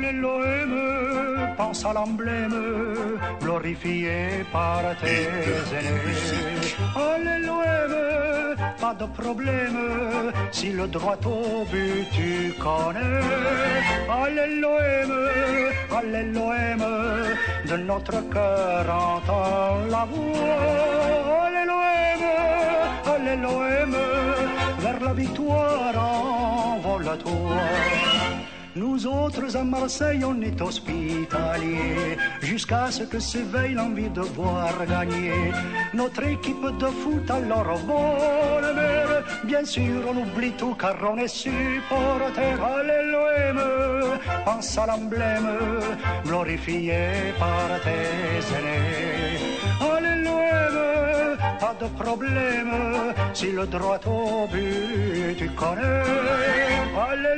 l'OM, pense à l'emblème, glorifié par tes aînés. Allez l'OM, pas de problème, si le droit au but tu connais. Allez l'OM, de notre cœur entend la voix. Allez l'OM, vers la victoire envole-toi. Nous autres à Marseille, on est hospitaliers, jusqu'à ce que s'éveille l'envie de voir gagner notre équipe de foot. Alors vole, bien sûr, on oublie tout car on est supporter. L'OM, pense à l'emblème, glorifié par tes aînés. Problème, si le droit au but tu connais. Allez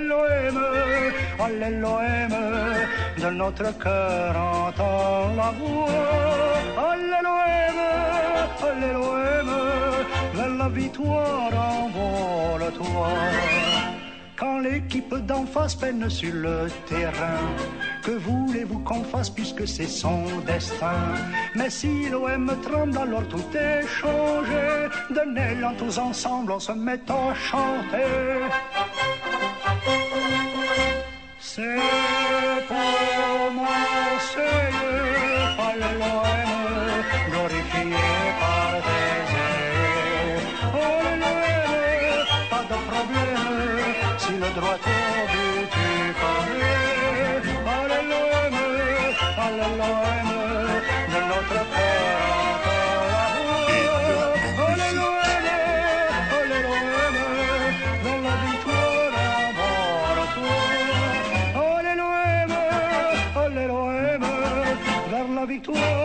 l'OM, de notre cœur entend la voix. Allez l'OM, vers la victoire envole-toi. Quand l'équipe d'en face peine sur le terrain, que voulez-vous qu'on fasse puisque c'est son destin? Mais si l'OM tremble, alors tout est changé. Élan tous ensemble, on se met à chanter. Victoire